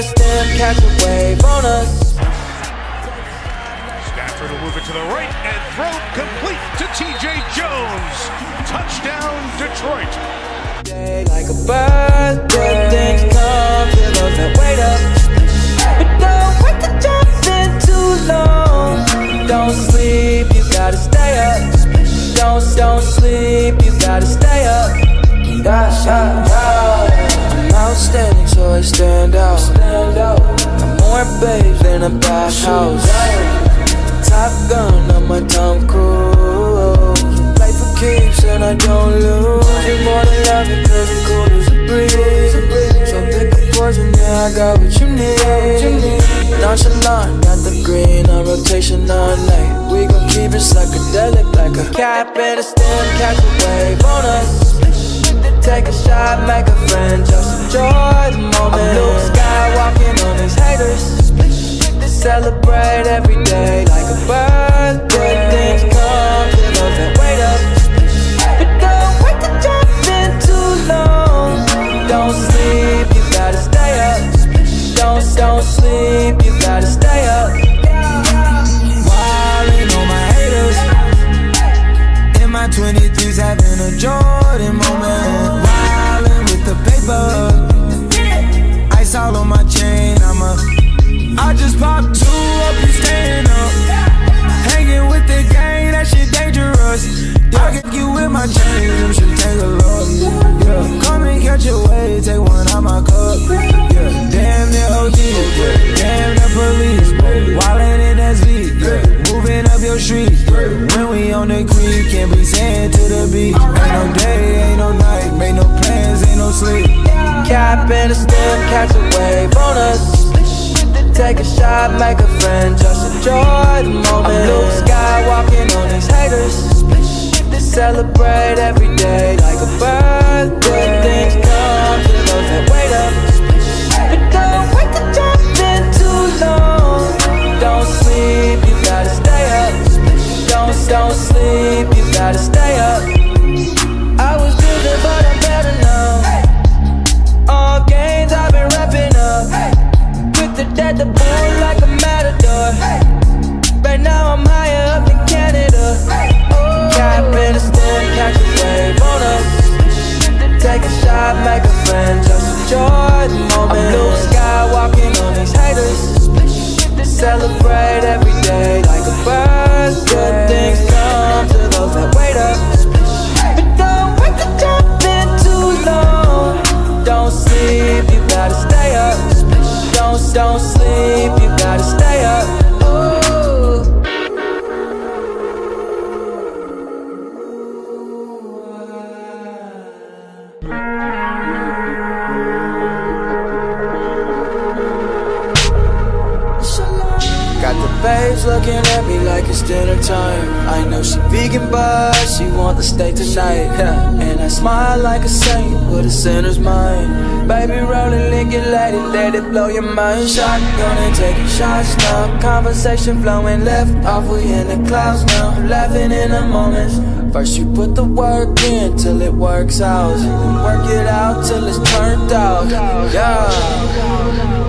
stem, catch a wave on us. Stafford will move it to the right and throw complete to TJ Jones. Touchdown, Detroit. Like a bird, good things come to those that wait up. But don't wait to jump in too long. Don't sleep, you gotta stay up. Don't, don't sleep, you gotta stay up. Yeah, yeah, yeah. Outstanding, so I stand out. Stand out. I'm more babes than a bathhouse. Top gun on my Tom Cruise. Play for keeps and I don't lose. You more than love it cause it's cool as a breeze. So pick a poison, yeah, I got what you need. Nonchalant, got the green on rotation all night. We gon' keep it psychedelic like a cap and a stem, catch a wave on us. Celebrate every day like a birthday. Things come to those that wait up. But don't wait to jump in too long. Don't sleep, you gotta stay up. Don't, don't sleep, you gotta stay up. Wildin' on my haters. In my 23s, having a Jordan moment. I just popped two up, you staying up. Hanging with the gang, that shit dangerous. Yeah, I get you with my chains, them should take a look. Yeah, come and catch a wave, take one out my cup. Yeah, damn the OG, yeah. damn the police. Wildin' in SV, yeah. moving up your street. When we on the creek, can't be saying to the beach. A make a friend, just enjoy the moment. I'm Luke Skywalking on these haters. Celebrate every day like a birthday. Celebrate every day like a birthday. Babes looking at me like it's dinner time. I know she vegan, but she want to stay tonight. And I smile like a saint with a sinner's mind. Baby, rolling, licking, let it, let it blow your mind. Shotgun and taking shots now. Conversation flowing left off, we in the clouds now. Laughing in the moments. First you put the work in till it works out. Work it out till it's turned out. Yeah.